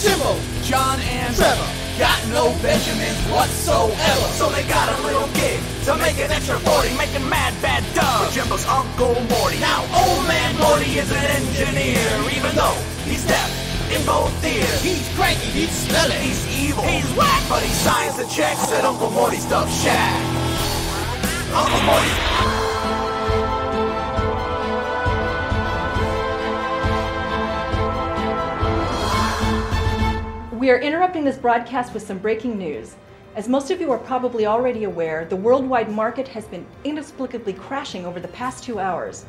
Jimbo, John and Trevor got no Benjamins whatsoever. So they got a little gig to make an extra 40, making mad bad with Jimbo's Uncle Morty. Now, old man Morty is an engineer, even though he's deaf in both ears. He's cranky, he's smelly, he's evil, he's whack, but he signs the checks at Uncle Morty's Dub Shack. Uncle Morty. We are interrupting this broadcast with some breaking news. As most of you are probably already aware, the worldwide market has been inexplicably crashing over the past two hours.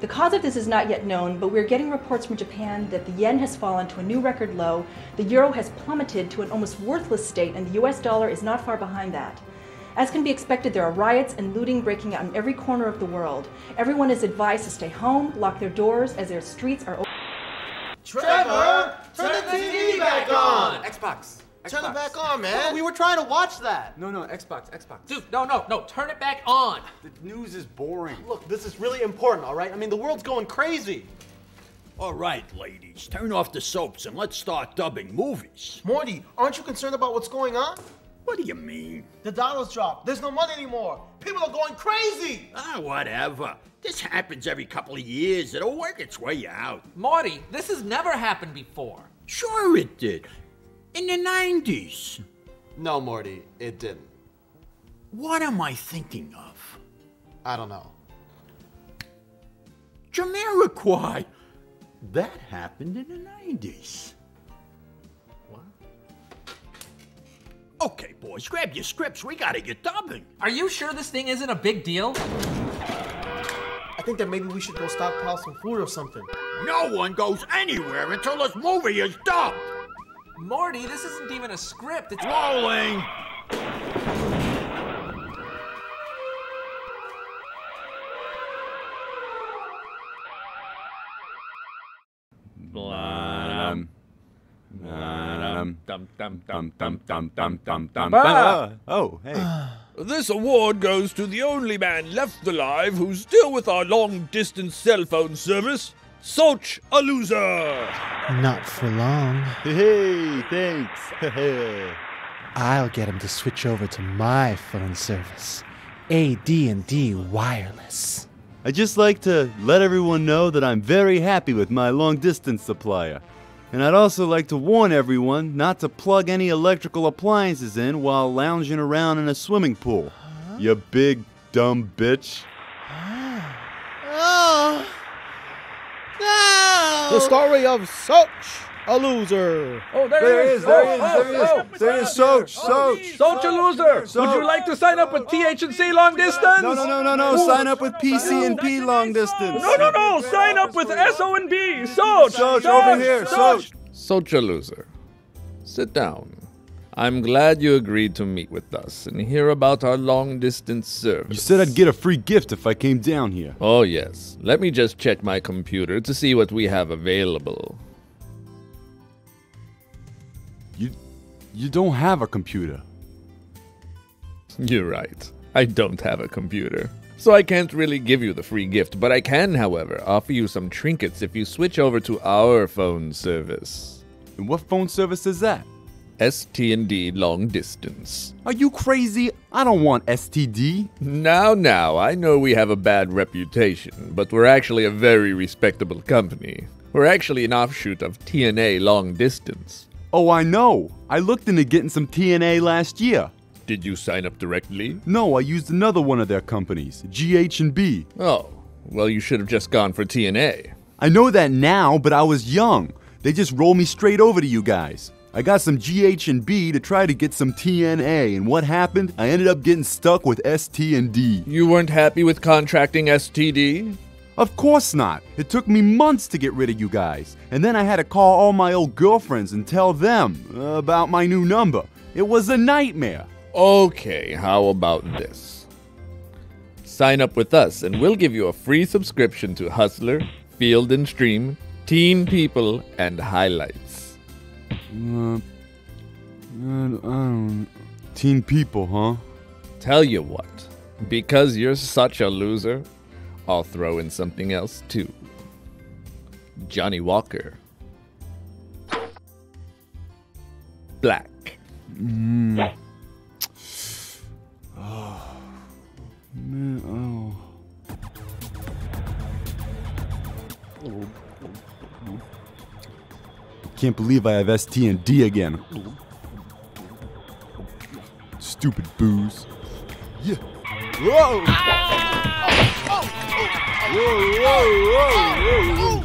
The cause of this is not yet known, but we're getting reports from Japan that the yen has fallen to a new record low, the euro has plummeted to an almost worthless state, and the US dollar is not far behind that. As can be expected, there are riots and looting breaking out in every corner of the world. Everyone is advised to stay home, lock their doors, as their streets are open. Trevor, turn the TV back on. Xbox. Turn it back on, man. We were trying to watch that. No, no, Xbox, Xbox. Dude, no, no, no, turn it back on. The news is boring. Look, this is really important, all right? I mean, the world's going crazy. All right, ladies, turn off the soaps and let's start dubbing movies. Morty, aren't you concerned about what's going on? What do you mean? The dollar's dropped. There's no money anymore. People are going crazy. Ah, whatever. This happens every couple of years. It'll work its way out. Morty, this has never happened before. Sure it did. In the 90s. No, Morty, it didn't. What am I thinking of? I don't know. Jamiroquai. That happened in the 90s. Okay, boys, grab your scripts. We gotta get dubbing. Are you sure this thing isn't a big deal? I think that maybe we should go stockpile some food or something. No one goes anywhere until this movie is dubbed. Morty, this isn't even a script. It's Rolling. Dum dum dum, dum, dum, dum, dum, dum. Ah. Oh, hey. This award goes to the only man left alive who's still with our long distance cell phone service, Soch a loser. Not for long. Hey, thanks. I'll get him to switch over to my phone service. AD&D Wireless. I just like to let everyone know that I'm very happy with my long distance supplier. And I'd also like to warn everyone not to plug any electrical appliances in while lounging around in a swimming pool. You big dumb bitch. Oh. The story of such a loser. Oh, there, There he is, there he is, there he oh, is. There he is, oh, oh. Soch, Soch. Soch a loser. Soch. Would you like to sign up with TH&C long distance? No, no, no, no, no. Sign up with PC and P long distance. No, no, no. Sign up with SO and B. Soch. Soch, over here, Soch. Such a loser. Sit down. I'm glad you agreed to meet with us and hear about our long distance service. You said I'd get a free gift if I came down here. Oh, yes. Let me just check my computer to see what we have available. You don't have a computer. You're right. I don't have a computer. So I can't really give you the free gift, but I can, however, offer you some trinkets if you switch over to our phone service. And what phone service is that? ST&D long distance. Are you crazy? I don't want STD. Now, now, I know we have a bad reputation, but we're actually a very respectable company. We're actually an offshoot of TNA long distance. Oh, I know. I looked into getting some TNA last year. Did you sign up directly? No, I used another one of their companies, GH&B. Oh, well, you should have just gone for TNA. I know that now, but I was young. They just rolled me straight over to you guys. I got some GH&B to try to get some TNA, and what happened? I ended up getting stuck with ST&D. You weren't happy with contracting STD? Of course not. It took me months to get rid of you guys. And then I had to call all my old girlfriends and tell them about my new number. It was a nightmare. Okay, how about this? Sign up with us and we'll give you a free subscription to Hustler, Field and Stream, Teen People, and Highlights. Uh, I don't, Teen people, huh? Tell you what, because you're such a loser, I'll throw in something else too. Johnnie Walker. Black. Mm. Oh. Man, oh. Can't believe I have ST and D again. Stupid booze. Yeah. Whoa! Whoa, whoa, whoa,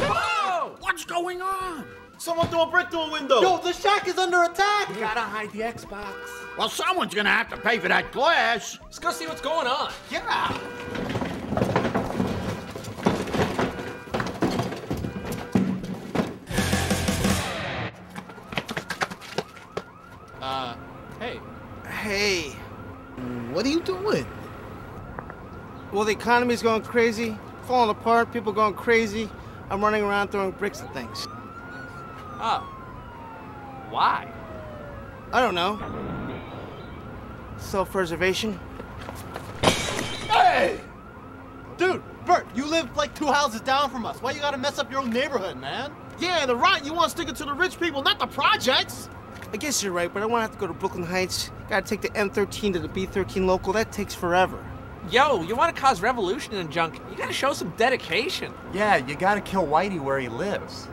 whoa! What's going on? Someone threw a brick through a window. Yo, the shack is under attack. We gotta hide the Xbox. Well, someone's gonna have to pay for that glass. Let's go see what's going on. Yeah. Uh, hey. Hey, what are you doing? Well, the economy's going crazy, falling apart, people going crazy. I'm running around throwing bricks at things. Oh. Why? I don't know. Self-preservation. Hey! Dude, Bert, you live like two houses down from us. Why you gotta mess up your own neighborhood, man? Yeah, the right. You want to stick it to the rich people, not the projects. I guess you're right, but I want to have to go to Brooklyn Heights. Gotta take the M13 to the B13 local. That takes forever. Yo, you want to cause revolution and junk? You gotta show some dedication. Yeah, you gotta kill Whitey where he lives.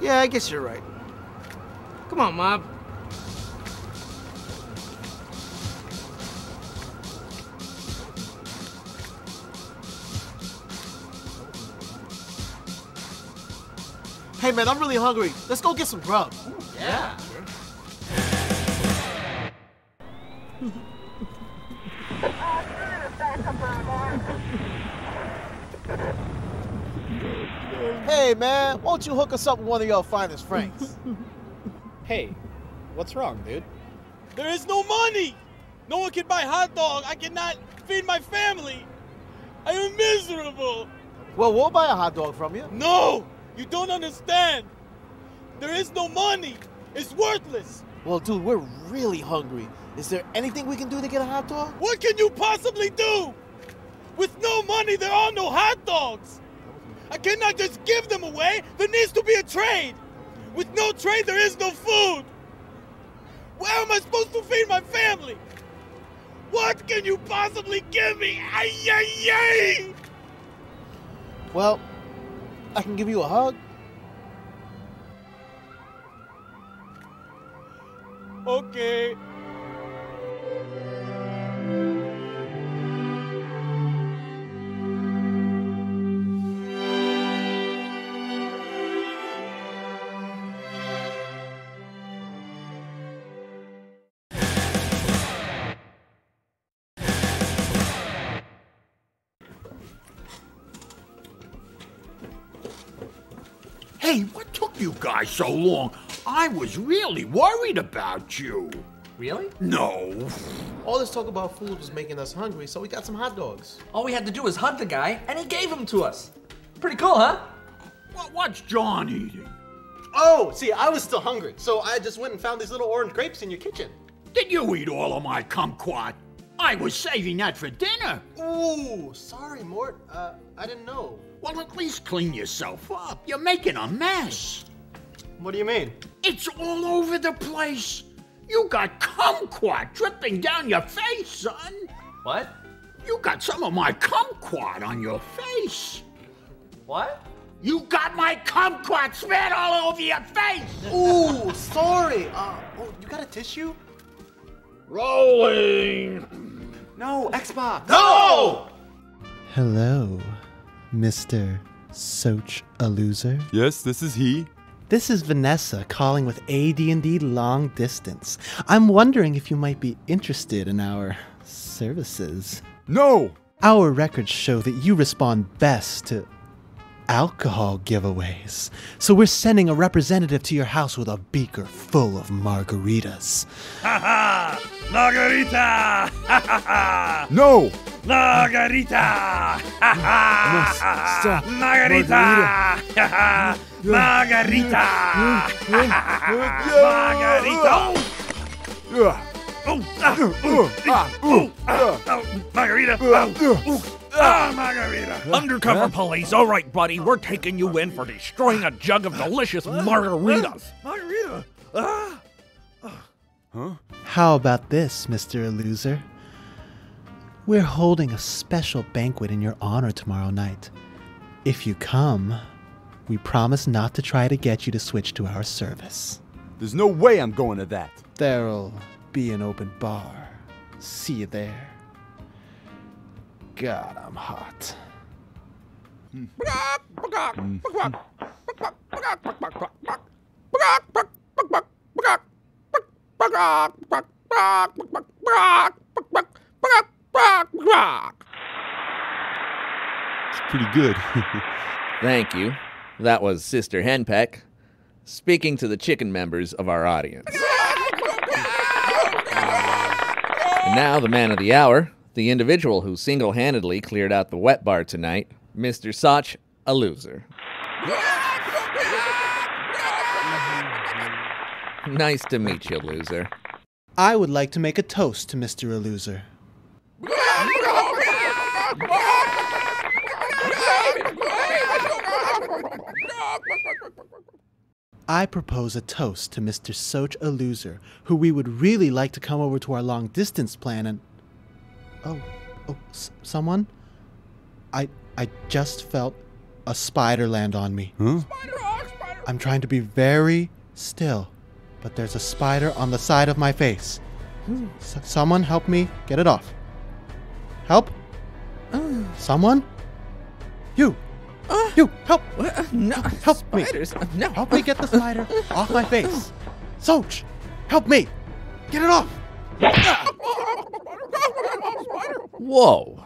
Yeah, I guess you're right. Come on, Mob. Hey, man, I'm really hungry. Let's go get some grub. Yeah. Hey, man, won't you hook us up with one of your finest friends? Hey, what's wrong, dude? There is no money. No one can buy hot dog. I cannot feed my family. I am miserable. well, we'll buy a hot dog from you. No, you don't understand. There is no money. It's worthless. Well, dude, we're really hungry. Is there anything we can do to get a hot dog? What can you possibly do? With no money, there are no hot dogs. I cannot just give them away. There needs to be a trade. With no trade, there is no food. Where am I supposed to feed my family? What can you possibly give me? Ay, ay, ay! Well, I can give you a hug. Okay. Took you guys so long? I was really worried about you. Really? No. All this talk about food was making us hungry, so we got some hot dogs. All we had to do was hunt the guy, and he gave them to us. Pretty cool, huh? What, what's John eating? Oh, see, I was still hungry, so I just went and found these little orange grapes in your kitchen. Did you eat all of my kumquat? I was saving that for dinner. Ooh, sorry, Mort. Uh, I didn't know. Well, at least clean yourself up. You're making a mess. What do you mean? It's all over the place. You got kumquat dripping down your face, son. What? You got some of my kumquat on your face. What? You got my kumquat smeared all over your face. Ooh, sorry. Uh, oh, you got a tissue? Rolling. No, Xbox. No! Hello, Mr. Soch a loser. Yes, this is he. This is Vanessa calling with AD&D Long Distance. I'm wondering if you might be interested in our services. No! Our records show that you respond best to alcohol giveaways. So we're sending a representative to your house with a beaker full of margaritas. Ha ha! Margarita! No! Margarita! Ha! stop. Margarita! Margarita! Margarita! Oh, oh, Margarita. Ah, Margarita. Undercover police. All right, buddy. We're taking you in for destroying a jug of delicious margaritas. Margarita. Ah. How about this, Mr. Loser? We're holding a special banquet in your honor tomorrow night. If you come, we promise not to try to get you to switch to our service. There's no way I'm going to that. There'll be an open bar. See you there. God, I'm hot. Hmm. Hmm. Hmm. It's pretty good. Thank you. That was Sister Henpeck speaking to the chicken members of our audience. And now, the man of the hour, the individual who single handedly cleared out the wet bar tonight, Mr. Soch, a loser. Nice to meet you, loser. I would like to make a toast to Mr. Loser. I propose a toast to Mr. Soch a Loser, who we would really like to come over to our long distance plan and. Oh, oh, s- someone? I I just felt a spider land on me. Huh? I'm trying to be very still, but there's a spider on the side of my face. S- someone help me get it off. Help? Someone? You! you! Help! no, help spiders. me! No. Help me get the spider off my face! Soch! Help me! Get it off! Whoa.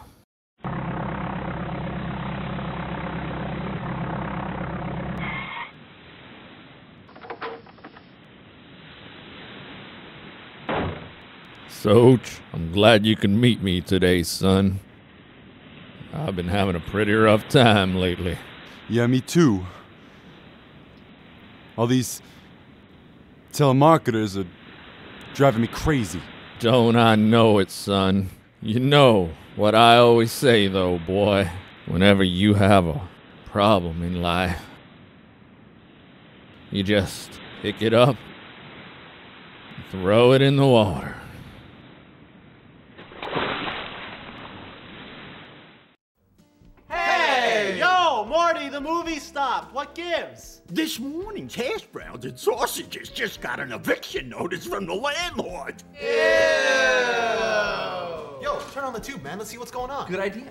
Soch, I'm glad you can meet me today, son. I've been having a pretty rough time lately. Yeah, me too. All these telemarketers are driving me crazy. Don't I know it, son? You know what I always say, though, boy. Whenever you have a problem in life, you just pick it up, throw it in the water. What gives? This morning's hash browns and sausages just got an eviction notice from the landlord. Ew. Yo, turn on the tube, man. Let's see what's going on. Good idea.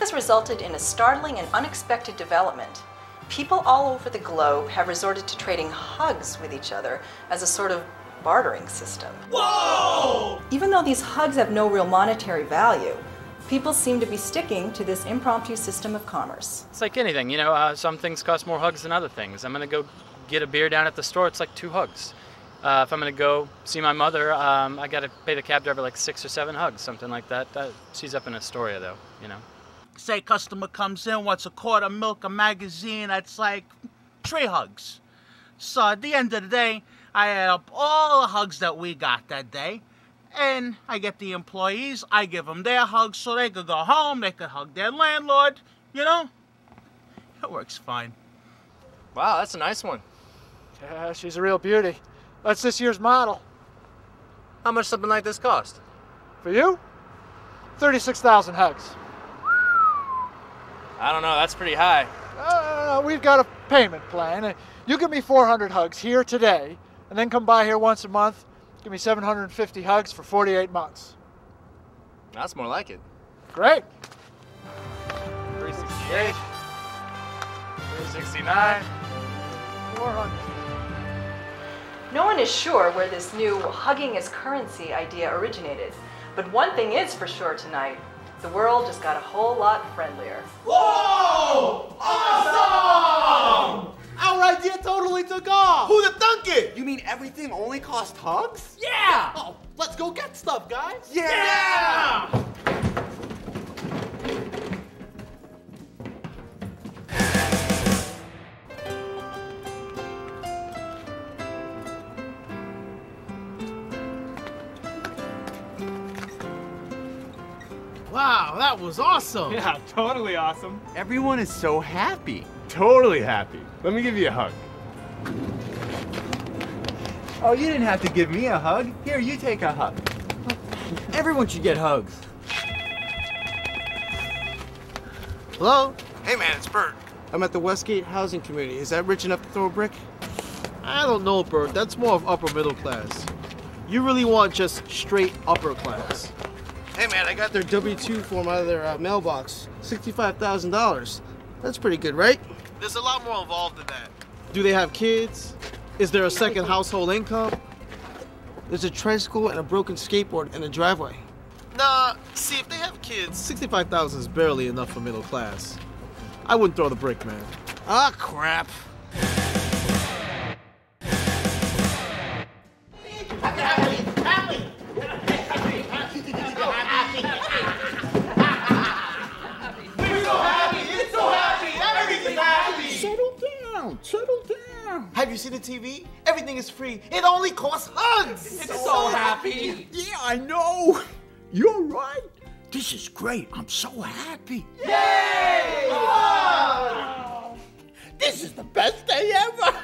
This resulted in a startling and unexpected development. People all over the globe have resorted to trading hugs with each other as a sort of bartering system. Whoa! Even though these hugs have no real monetary value, people seem to be sticking to this impromptu system of commerce. It's like anything, you know, uh, some things cost more hugs than other things. I'm going to go get a beer down at the store, it's like two hugs. Uh, if I'm going to go see my mother, um, I got to pay the cab driver like six or seven hugs, something like that. Uh, she's up in Astoria, though, you know. Say customer comes in, wants a quart of milk, a magazine, that's like three hugs. So at the end of the day, I add up all the hugs that we got that day, and I get the employees, I give them their hugs so they could go home, they could hug their landlord, you know? It works fine. Wow, that's a nice one. Yeah, she's a real beauty. That's this year's model. How much something like this cost? For you? 36,000 hugs. I don't know, that's pretty high. Uh, we've got a payment plan. Uh, You give me 400 hugs here today, and then come by here once a month. Give me 750 hugs for 48 months. That's more like it. Great. 368, 369, 400. No one is sure where this new hugging as currency idea originated, but one thing is for sure tonight the world just got a whole lot friendlier. Whoa! Awesome! Our idea totally took off. Who the thunk it? You mean everything only cost hugs? Yeah. Oh, let's go get stuff, guys. Yeah. yeah. Wow, that was awesome. Yeah, totally awesome. Everyone is so happy. Totally happy. Let me give you a hug. Oh, you didn't have to give me a hug. Here, you take a hug. Everyone should get hugs. Hello? Hey man, it's Bert. I'm at the Westgate Housing Community. Is that rich enough to throw a brick? I don't know, Bert. That's more of upper middle class. You really want just straight upper class. Hey man, I got their W-2 form out of their uh, mailbox. $65,000. That's pretty good, right? There's a lot more involved in that. Do they have kids? Is there a second household income? There's a tricycle and a broken skateboard in the driveway. Nah, see, if they have kids, 65,000 is barely enough for middle class. I wouldn't throw the brick, man. Ah, crap. Have you seen the TV? Everything is free. It only costs hugs. It's so happy. Yeah, I know. You're right. This is great. I'm so happy. Yay! This is the best day ever.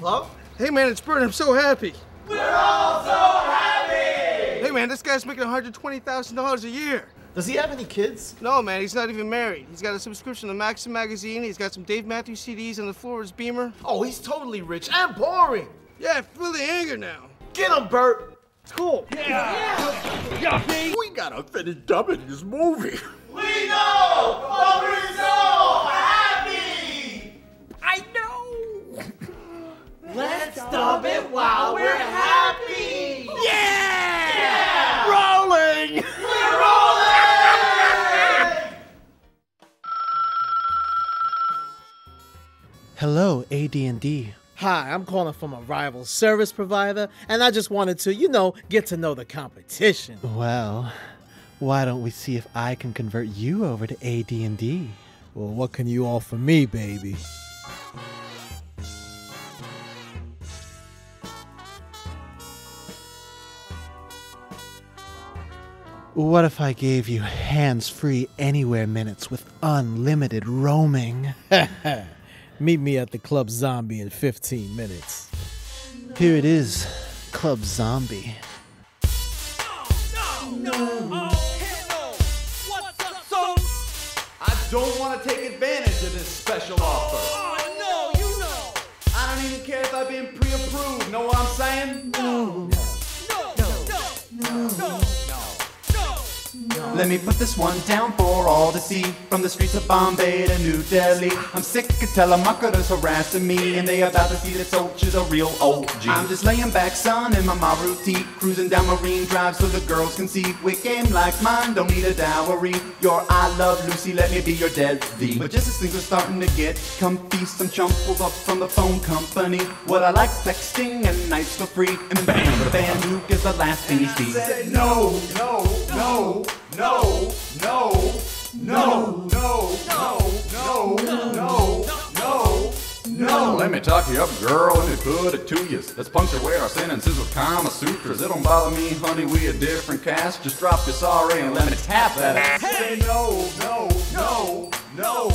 Hello? Hey man, it's Bert. I'm so happy. We're all so happy! Hey man, this guy's making $120,000 a year. Does he have any kids? No, man, he's not even married. He's got a subscription to Maxim magazine. He's got some Dave Matthews CDs on the floor of his Beamer. Oh, he's totally rich and boring. Yeah, feel the anger now. Get him, Bert. It's cool. Yeah. We gotta finish dubbing this movie. We know, but AD&D. Hi, I'm calling from a rival service provider, and I just wanted to, you know, get to know the competition. Well, why don't we see if I can convert you over to AD&D? Well, what can you offer me, baby? What if I gave you hands-free anywhere minutes with unlimited roaming? Meet me at the Club Zombie in 15 minutes. Here it is, Club Zombie. I don't want to take advantage of this special offer. Oh, no, you know. I don't even care if I've been pre-approved. Know what I'm saying? No. Let me put this one down for all to see. From the streets of Bombay to New Delhi. I'm sick of telemarketers harassing me. And they about to see that Soch is a real OG. I'm just laying back, son, in my Maruti. Cruising down Marine Drive so the girls can see. With game like mine, don't need a dowry. Your I love Lucy, let me be your deadbeat. Mm-hmm. But just as things are starting to get comfy, some chump pulls up from the phone company. What I like, texting and nights for free. And bam, the bandook is the last thing he sees. said No, no, no, no, no, no, no, no, no, no, no, no. Let me talk you up, girl. Let me put it to you. Let's punctuate our sentences with Kama Sutras. It don't bother me, honey. We a different caste. Just drop your sari and let me tap that ass. Say no, no, no, no,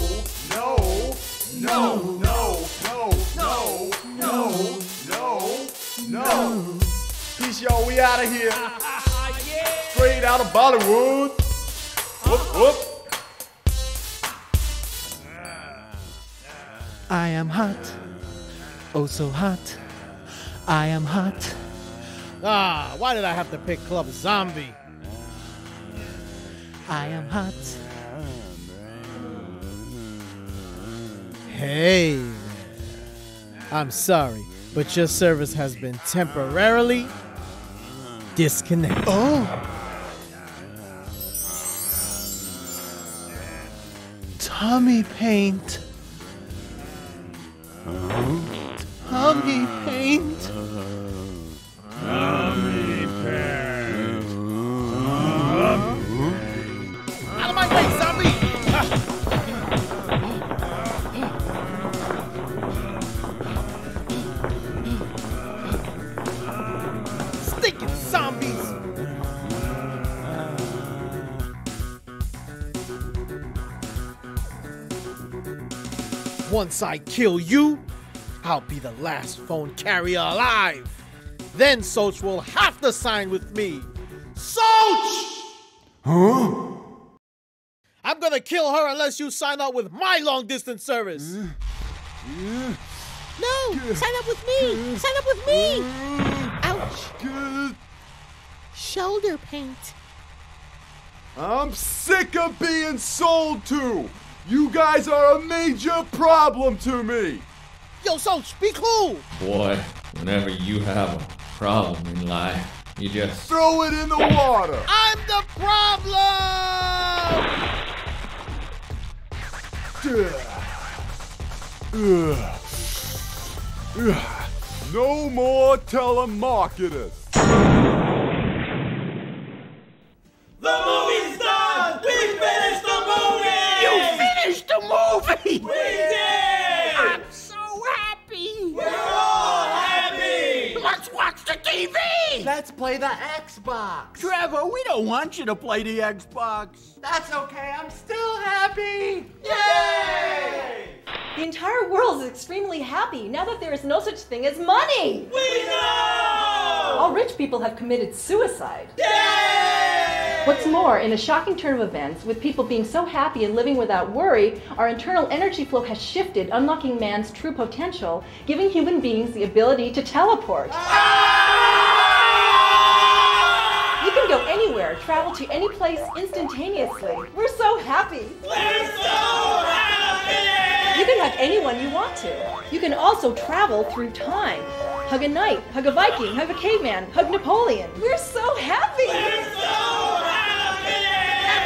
no, no, no, no, no, no, no, no. Peace, y'all. We out of here. Straight out of Bollywood. Whoop, whoop. I am hot. Oh, so hot. I am hot. Ah, why did I have to pick Club Zombie? I am hot. Hey, I'm sorry, but your service has been temporarily disconnected. Oh! Tummy paint. Tummy paint. I kill you, I'll be the last phone carrier alive. Then Soch will have to sign with me. Soch! Huh? I'm gonna kill her unless you sign up with my long distance service. Uh, no, uh, sign up with me. Sign up with me. Uh, Ouch. Shoulder paint. I'm sick of being sold to! You guys are a major problem to me! Yo, Soch, be cool. Boy, whenever you have a problem in life, you just Throw it in the water! I'm the problem! Ugh. Ugh. No more telemarketers! The movie's done! We finished the movie! You finished the movie! We did! I'm so happy! We're all happy! Let's watch the TV! Let's play the Xbox. Trevor, we don't want you to play the Xbox. That's okay. I'm still happy. Yay! The entire world is extremely happy now that there is no such thing as money. We know! All rich people have committed suicide. Yay! What's more, in a shocking turn of events, with people being so happy and living without worry, our internal energy flow has shifted, unlocking man's true potential, giving human beings the ability to teleport. You can go anywhere, travel to any place instantaneously. We're so happy. We're so happy! You can hug anyone you want to. You can also travel through time. Hug a knight, hug a Viking, hug a caveman, hug Napoleon. We're so happy! We're so happy!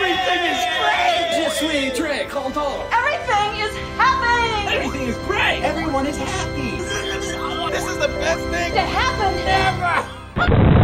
Everything is great! Je suis très content. Everything is happening! Everything is great. Everyone is happy. This is the best thing To happen Ever!